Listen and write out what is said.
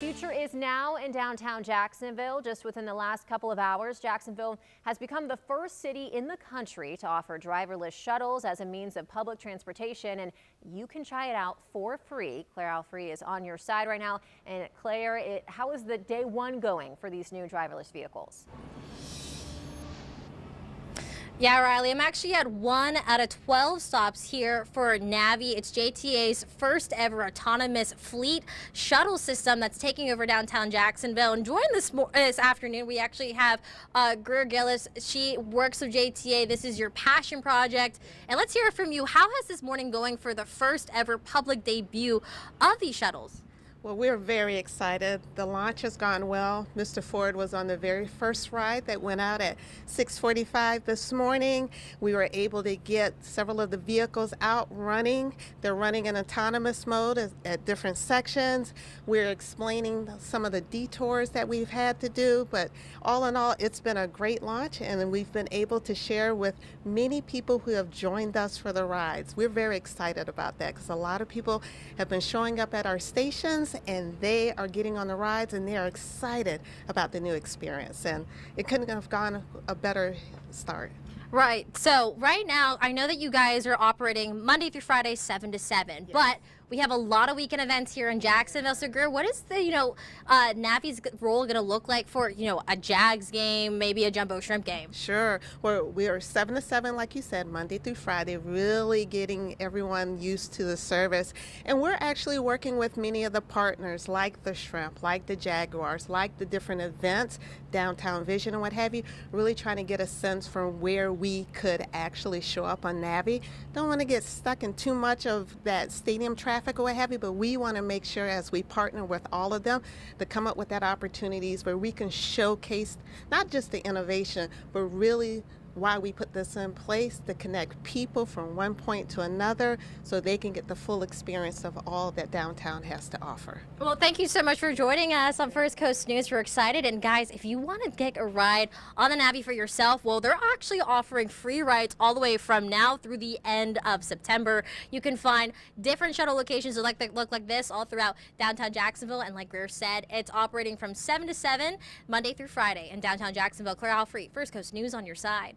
Future is now in downtown Jacksonville. Just within the last couple of hours, Jacksonville has become the first city in the country to offer driverless shuttles as a means of public transportation, and you can try it out for free. Claire Alfrey is on your side right now. And Claire, it, how is the day one going for these new driverless vehicles? Yeah, Riley, I'm actually at one out of 12 stops here for Navi. It's JTA's first ever autonomous fleet shuttle system that's taking over downtown Jacksonville. And join this, this afternoon, we actually have uh, Greer Gillis. She works with JTA. This is your passion project. And let's hear from you. How has this morning going for the first ever public debut of these shuttles? Well, we're very excited. The launch has gone well. Mr. Ford was on the very first ride that went out at 6:45 this morning. We were able to get several of the vehicles out running. They're running in autonomous mode at, different sections. We're explaining some of the detours that we've had to do, but all in all, it's been a great launch, and we've been able to share with many people who have joined us for the rides. We're very excited about that because a lot of people have been showing up at our stations and they are getting on the rides and they are excited about the new experience. And it couldn't have gone a better start. Right. So right now, I know that you guys are operating Monday through Friday, seven to seven, yes. but we have a lot of weekend events here in Jacksonville. So, Greer, what is the you know uh, Navi's role going to look like for you know a Jags game, maybe a Jumbo Shrimp game? Sure. Well, we are seven to seven, like you said, Monday through Friday, really getting everyone used to the service, and we're actually working with many of the partners, like the Shrimp, like the Jaguars, like the different events, Downtown Vision, and what have you. Really trying to get a sense from where we could actually show up on Navi. Don't want to get stuck in too much of that stadium traffic or what have you, but we want to make sure as we partner with all of them to come up with that opportunities where we can showcase not just the innovation, but really why we put this in place to connect people from one point to another so they can get the full experience of all that downtown has to offer. Well, thank you so much for joining us on First Coast News. We're excited. And guys, if you want to get a ride on the Navi for yourself, well, they're actually offering free rides all the way from now through the end of September. You can find different shuttle locations that like, that look like this all throughout downtown Jacksonville. And like Greer said, it's operating from 7 to 7, Monday through Friday in downtown Jacksonville. Claire Alfrey, First Coast News on your side.